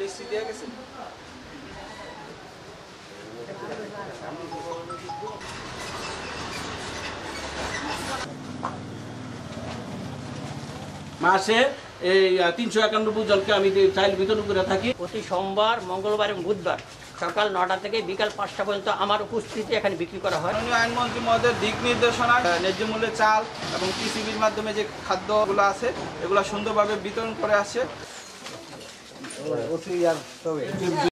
লিস্টি দিয়ে গেছে মাসে এই তিনশো একানব্বই জনকে আমি যে চাইল বিতরণ করে থাকি। প্রতি সোমবার মঙ্গলবার এবং বুধবার। সকাল নটা থেকে বিকাল পাঁচটা পর্যন্ত আমার উপস্থিতি এখানে বিক্রি করা হয়। আইনমন্ত্রী মহোদয় দিক নির্দেশনা ন্যায্য মূল্যে চাল এবং কৃষিবির মাধ্যমে যে খাদ্যগুলো আছে এগুলো সুন্দরভাবে বিতরণ করে আসছে।